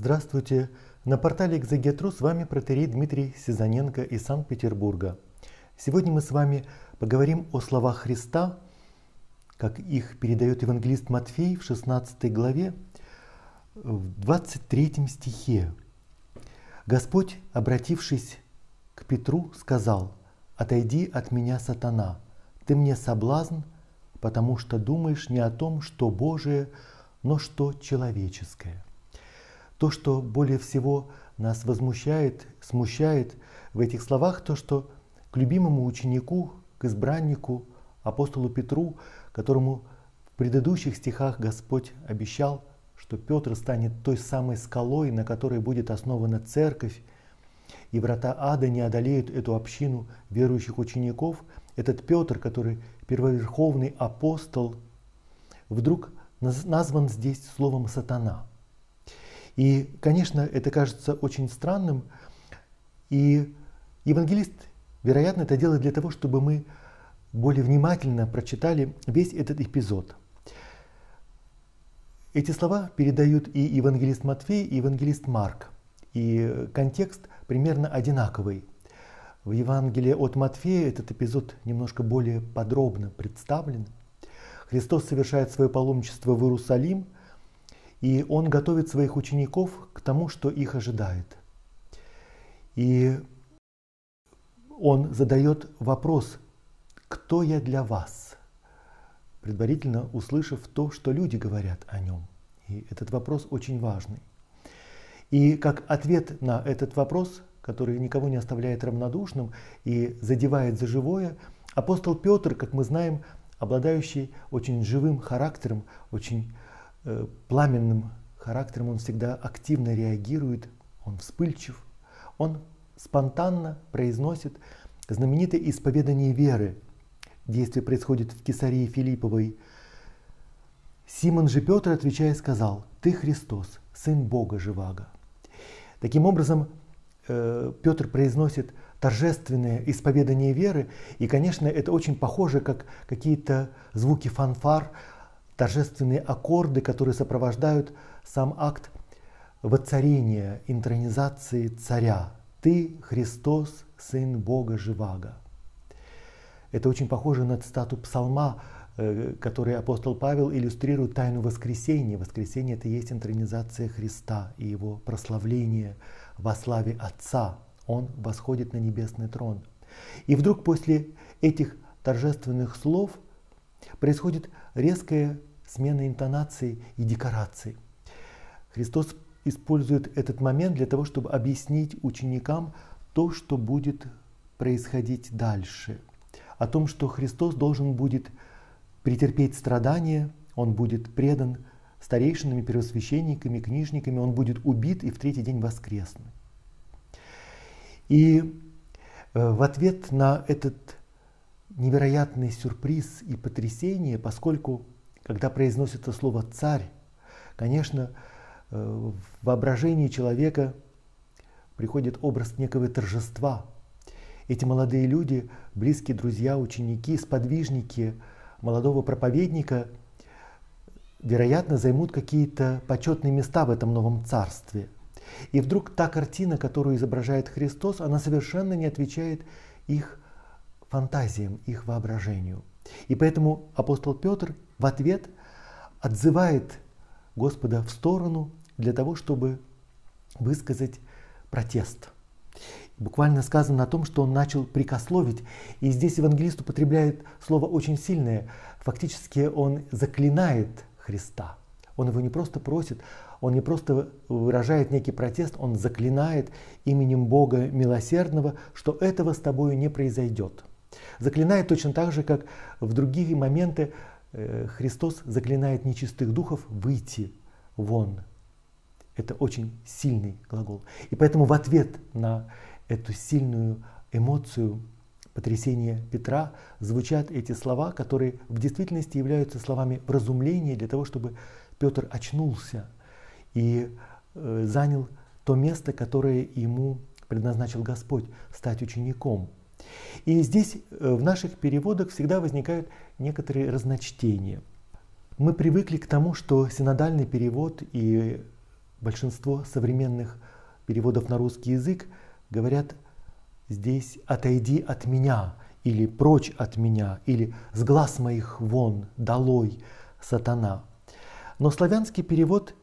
Здравствуйте! На портале Экзегетру с вами протерей Дмитрий Сизаненко из Санкт-Петербурга. Сегодня мы с вами поговорим о словах Христа, как их передает евангелист Матфей в 16 главе, в 23 стихе. Господь, обратившись к Петру, сказал, «Отойди от меня, сатана, ты мне соблазн, потому что думаешь не о том, что Божие, но что человеческое». То, что более всего нас возмущает, смущает в этих словах, то, что к любимому ученику, к избраннику, апостолу Петру, которому в предыдущих стихах Господь обещал, что Петр станет той самой скалой, на которой будет основана церковь, и врата ада не одолеют эту общину верующих учеников, этот Петр, который первоверховный апостол, вдруг назван здесь словом «сатана». И, конечно, это кажется очень странным. И евангелист, вероятно, это делает для того, чтобы мы более внимательно прочитали весь этот эпизод. Эти слова передают и евангелист Матфей, и евангелист Марк. И контекст примерно одинаковый. В Евангелии от Матфея этот эпизод немножко более подробно представлен. Христос совершает свое паломничество в Иерусалим – и он готовит своих учеников к тому, что их ожидает. И он задает вопрос, кто я для вас, предварительно услышав то, что люди говорят о нем. И этот вопрос очень важный. И как ответ на этот вопрос, который никого не оставляет равнодушным и задевает за живое, апостол Петр, как мы знаем, обладающий очень живым характером, очень пламенным характером, он всегда активно реагирует, он вспыльчив, он спонтанно произносит знаменитое исповедание веры. Действие происходит в Кесарии Филипповой. Симон же Петр, отвечая, сказал, «Ты Христос, Сын Бога Живаго». Таким образом, э, Петр произносит торжественное исповедание веры, и, конечно, это очень похоже, как какие-то звуки фанфар, торжественные аккорды, которые сопровождают сам акт воцарения, интронизации царя. Ты, Христос, Сын Бога Живаго. Это очень похоже на цитату псалма, э, который апостол Павел иллюстрирует тайну воскресения. Воскресение – это и есть интронизация Христа и его прославление во славе Отца. Он восходит на небесный трон. И вдруг после этих торжественных слов происходит резкое смена интонации и декораций. Христос использует этот момент для того, чтобы объяснить ученикам то, что будет происходить дальше. О том, что Христос должен будет претерпеть страдания, Он будет предан старейшинами, первосвященниками, книжниками, Он будет убит и в третий день воскреснет. И э, в ответ на этот невероятный сюрприз и потрясение, поскольку когда произносится слово «царь», конечно, э, в воображении человека приходит образ некого торжества. Эти молодые люди, близкие друзья, ученики, сподвижники молодого проповедника, вероятно, займут какие-то почетные места в этом новом царстве. И вдруг та картина, которую изображает Христос, она совершенно не отвечает их фантазиям, их воображению. И поэтому апостол Петр в ответ отзывает Господа в сторону для того, чтобы высказать протест. Буквально сказано о том, что он начал прикословить. И здесь евангелист употребляет слово очень сильное. Фактически он заклинает Христа. Он его не просто просит, он не просто выражает некий протест, он заклинает именем Бога милосердного, что этого с тобою не произойдет. Заклинает точно так же, как в другие моменты Э, Христос заклинает нечистых духов выйти вон. Это очень сильный глагол. И поэтому в ответ на эту сильную эмоцию потрясения Петра звучат эти слова, которые в действительности являются словами вразумления для того, чтобы Петр очнулся и э, занял то место, которое ему предназначил Господь, стать учеником. И здесь э, в наших переводах всегда возникают некоторые разночтения. Мы привыкли к тому, что синодальный перевод и большинство современных переводов на русский язык говорят здесь «отойди от меня» или «прочь от меня» или «с глаз моих вон, долой, сатана». Но славянский перевод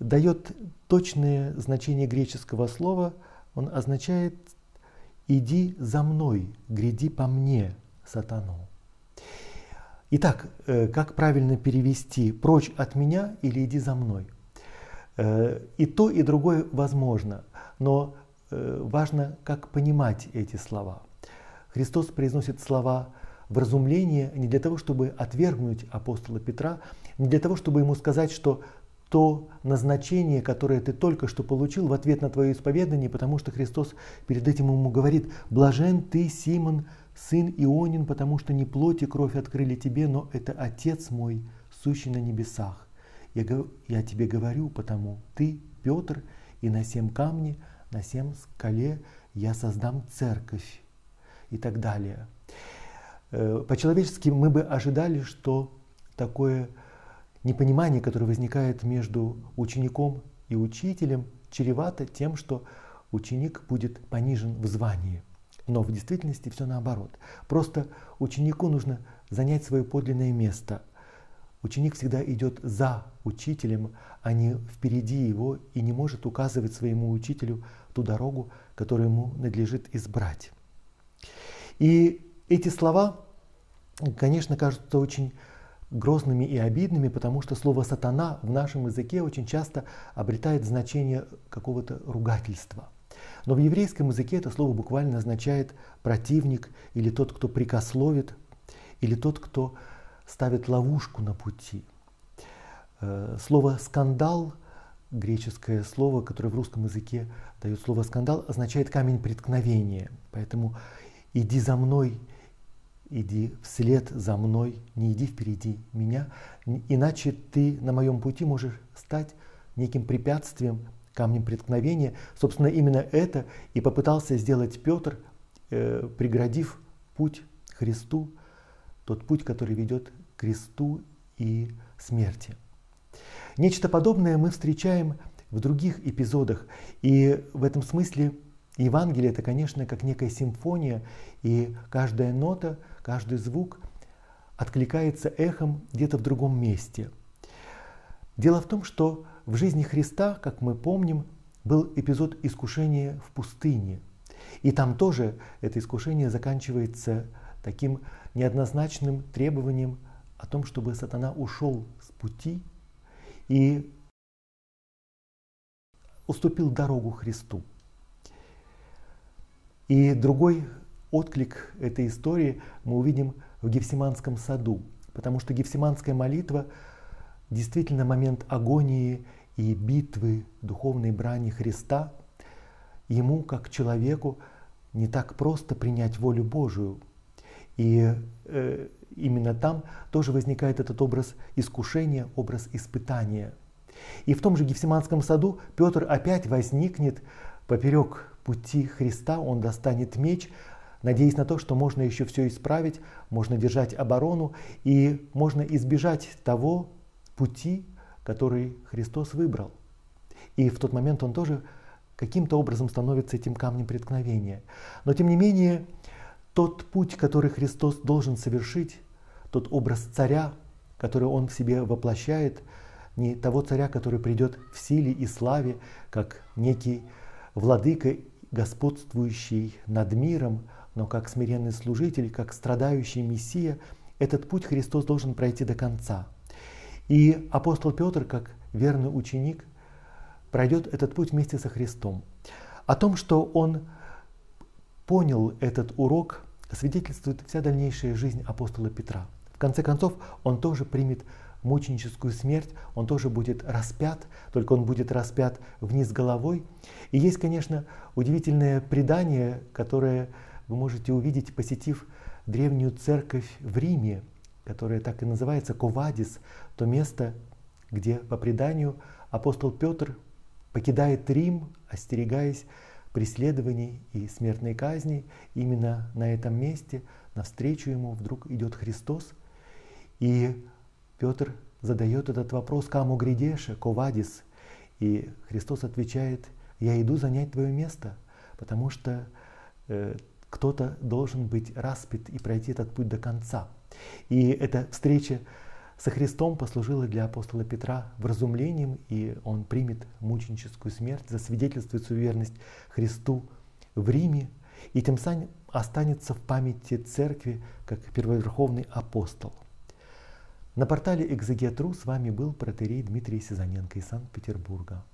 дает точное значение греческого слова. Он означает «иди за мной, гряди по мне, сатану». Итак, э, как правильно перевести «прочь от меня» или «иди за мной»? Э, и то, и другое возможно, но э, важно, как понимать эти слова. Христос произносит слова вразумления не для того, чтобы отвергнуть апостола Петра, не для того, чтобы ему сказать, что то назначение, которое ты только что получил в ответ на твое исповедание, потому что Христос перед этим ему говорит, «Блажен ты, Симон, сын Ионин, потому что не плоть и кровь открыли тебе, но это Отец мой, сущий на небесах. Я, я тебе говорю, потому ты, Петр, и на семь камне, на семь скале я создам церковь и так далее. Э, по-человечески мы бы ожидали, что такое непонимание, которое возникает между учеником и учителем, чревато тем, что ученик будет понижен в звании – но в действительности все наоборот. Просто ученику нужно занять свое подлинное место. Ученик всегда идет за учителем, а не впереди его и не может указывать своему учителю ту дорогу, которую ему надлежит избрать. И эти слова, конечно, кажутся очень грозными и обидными, потому что слово «сатана» в нашем языке очень часто обретает значение какого-то ругательства – но в еврейском языке это слово буквально означает противник или тот, кто прикословит, или тот, кто ставит ловушку на пути. Э, слово «скандал», греческое слово, которое в русском языке дает слово «скандал», означает камень преткновения. Поэтому «иди за мной», иди вслед за мной, не иди впереди меня, иначе ты на моем пути можешь стать неким препятствием камнем преткновения. Собственно, именно это и попытался сделать Петр, э, преградив путь Христу, тот путь, который ведет к кресту и смерти. Нечто подобное мы встречаем в других эпизодах. И в этом смысле Евангелие это, конечно, как некая симфония, и каждая нота, каждый звук откликается эхом где-то в другом месте. Дело в том, что в жизни Христа, как мы помним, был эпизод искушения в пустыне. И там тоже это искушение заканчивается таким неоднозначным требованием о том, чтобы сатана ушел с пути и уступил дорогу Христу. И другой отклик этой истории мы увидим в Гефсиманском саду, потому что Гефсиманская молитва действительно момент агонии и битвы духовной брани Христа, ему, как человеку, не так просто принять волю Божию. И э, именно там тоже возникает этот образ искушения, образ испытания. И в том же Гефсиманском саду Петр опять возникнет поперек пути Христа, он достанет меч, надеясь на то, что можно еще все исправить, можно держать оборону и можно избежать того пути, который Христос выбрал. И в тот момент он тоже каким-то образом становится этим камнем преткновения. Но тем не менее, тот путь, который Христос должен совершить, тот образ царя, который он в себе воплощает, не того царя, который придет в силе и славе, как некий владыка, господствующий над миром, но как смиренный служитель, как страдающий Мессия, этот путь Христос должен пройти до конца – и апостол Петр, как верный ученик, пройдет этот путь вместе со Христом. О том, что он понял этот урок, свидетельствует вся дальнейшая жизнь апостола Петра. В конце концов, он тоже примет мученическую смерть, он тоже будет распят, только он будет распят вниз головой. И есть, конечно, удивительное предание, которое вы можете увидеть, посетив древнюю церковь в Риме, которая так и называется Ковадис, то место, где по преданию апостол Петр покидает Рим, остерегаясь преследований и смертной казни. Именно на этом месте навстречу ему вдруг идет Христос. И Петр задает этот вопрос «Каму гридеша, ковадис?» И Христос отвечает, я иду занять твое место, потому что э, кто-то должен быть распят и пройти этот путь до конца. И эта встреча со Христом послужила для апостола Петра вразумлением, и он примет мученическую смерть, засвидетельствует свою верность Христу в Риме, и тем самым останется в памяти церкви как первоверховный апостол. На портале «Экзегет.ру» с вами был протерей Дмитрий Сизаненко из Санкт-Петербурга.